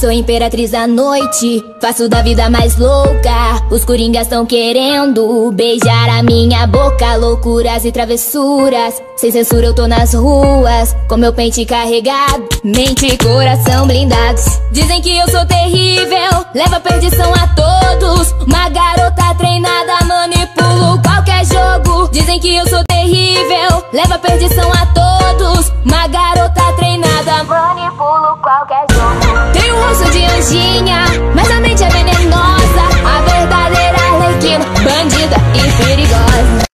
Sou imperatriz da noite, faço da vida mais louca. Os coringas tão querendo beijar a minha boca. Loucuras e travessuras, sem censura eu tô nas ruas. Com meu pente carregado, mente e coração blindados. Dizem que eu sou terrível, leva perdição a todos. Uma garota treinada, manipulo qualquer jogo. Dizem que eu sou terrível, leva perdição a todos. Uma garota treinada, manipulo qualquer jogo. Tenho um rosto de anjinha, mas a mente é venenosa. A verdadeira arlequina, bandida e perigosa.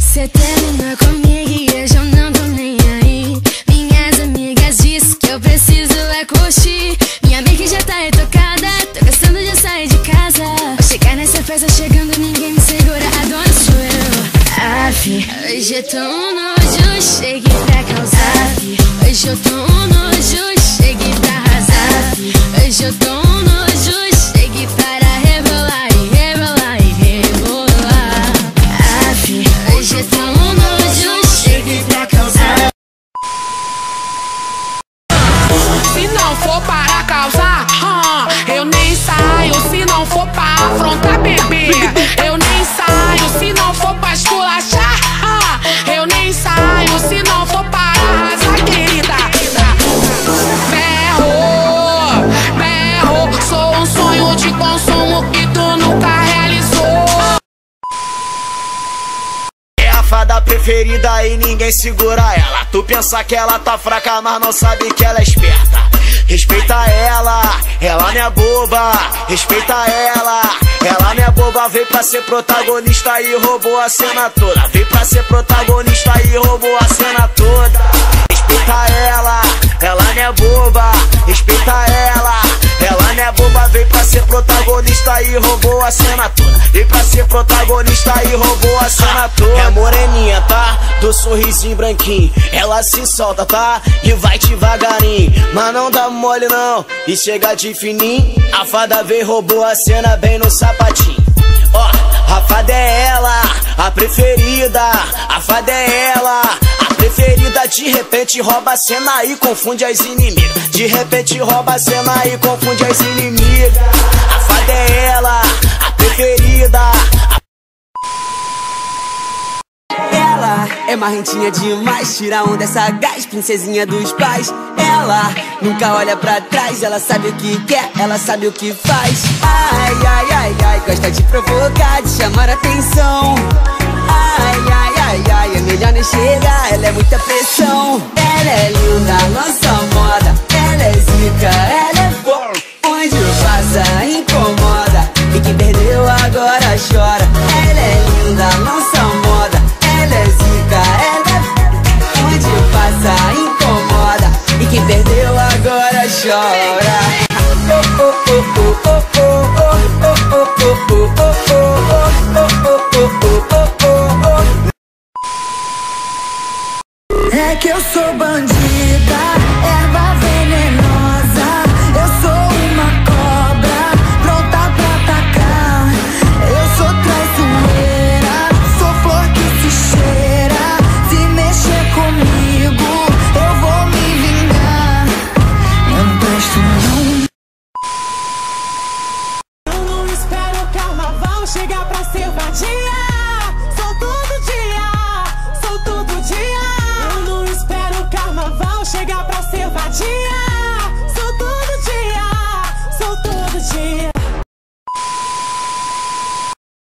Cê termina comigo e eu não tô nem aí. Minhas amigas dizem que eu preciso é curtir. Minha make já tá retocada, tô gostando de sair de casa. Vou chegar nessa festa chegando, ninguém me segura, a dona sou eu. Ave, hoje tô um nojo, cheguei pra causar. Hoje eu tô um hoje eu tô um nojo, cheguei pra causar. Se não for para causar, eu nem saio. Se não for para afrontar, bebê, eu nem saio. Se não for pra esculachar, eu nem saio. Se não for para arrasar, querida. Berro, berro, sou um sonho de consumo que tu nunca Preferida e ninguém segura ela. Tu pensa que ela tá fraca, mas não sabe que ela é esperta. Respeita ela, ela não é boba. Respeita ela, ela não é boba. Veio pra ser protagonista e roubou a cena toda. Veio pra ser protagonista e roubou a cena toda. Protagonista e roubou a cena toda. Veio pra ser protagonista e roubou a cena toda. É moreninha, tá? Do sorrisinho branquinho. Ela se solta, tá? E vai devagarinho. Mas não dá mole não. E chega de fininho. A fada e roubou a cena bem no sapatinho. Ó, a fada é ela, a preferida. A fada é ela. De repente rouba a cena e confunde as inimigas. De repente rouba a cena e confunde as inimigas. A fada é ela, a preferida. Ela é marrentinha demais, tira onda essa gás, princesinha dos pais. Ela nunca olha pra trás, ela sabe o que quer, ela sabe o que faz. Ai, ai, ai, ai, gosta de provocar, de chamar atenção. Ai, ai, ai, ai, é melhor nem passa, incomoda, e quem perdeu agora chora. Ela é linda, lança moda, ela é zica, ela é Onde passa, incomoda, e quem perdeu agora chora. É que eu sou bandida, chega pra ser vadia. Sou todo dia, sou todo dia. Eu não espero o carnaval chegar pra ser vadia.